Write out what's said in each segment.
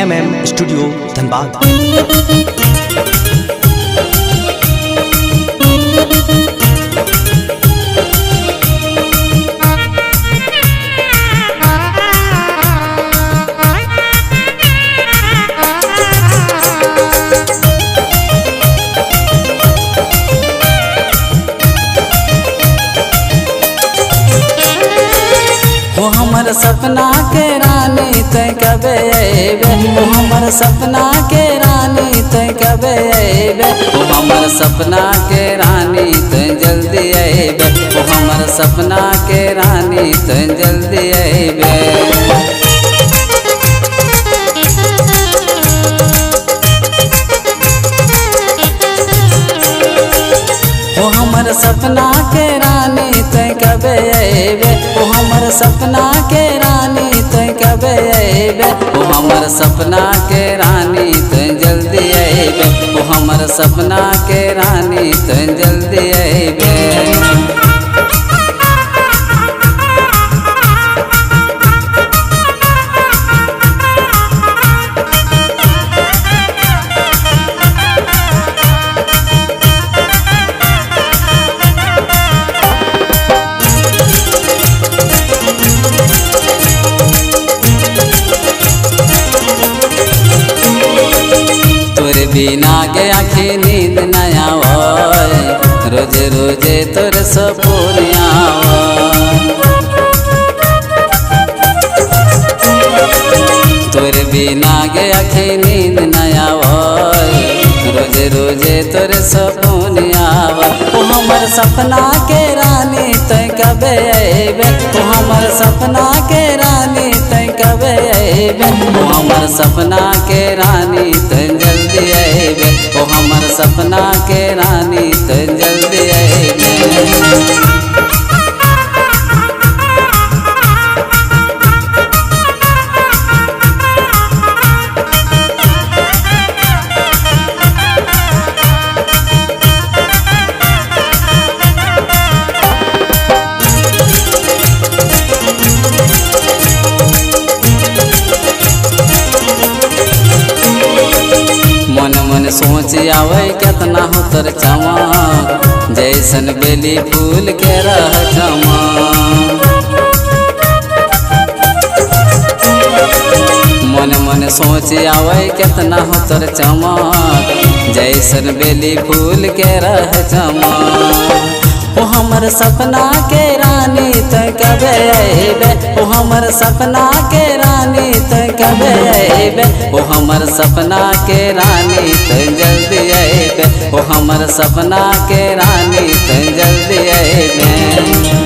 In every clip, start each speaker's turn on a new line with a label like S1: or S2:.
S1: M M studio Dhanbad.
S2: सपना के रानी तय कबे अबे वो हमर सपना के रानी तय कबे अबे वो हमर सपना के रानी तय जल्दी अबे हमर सपना के रानी तय जल्दी अबे ओ सपना के रानी तय कबे अबे ओ हमर सपना के रानी तय कबे अबे वो हमार सपना के रानी तय जल्दी अबे वो हमार सपना के रानी तय जल्दी अबे बिना के आखी नींद नया होय रोज रोज़े तोर सपोनिया तोर बिना के आखी नींद नया होय रोज रोज़े तोर सपोनिया ओ हमर सपना के रानी तय कबे अबे ओ हमर सपना के रानी तय कबे अबे हमर सपना के रानी तय जल्दी हमर सपना के रानी तो जल्दी अबे मन सोच आवे कितना हो तर चमा जैसन बेली फूल के रह जमा। मन मन सोच आवे कितना हो तर चमा जैसन बेली फूल के रह ओ हमर सपना के रानी तय कबे अबे ओ हमर सपना के रानी तय कबे अबे ओ हमर सपना के रानी तय जल्दी अबे ओ हमर सपना के रानी तय जल्दी अबे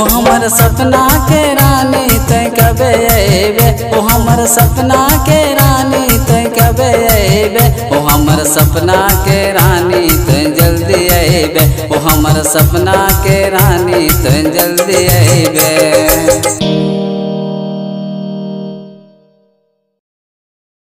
S2: ओ हमर सपना के रानी तय कबे अबे ओ हमर सपना के रानी तय कबे अबे ओ हमर सपना के रानी अबे हमर सपना के रानी तुम जल्दी अबे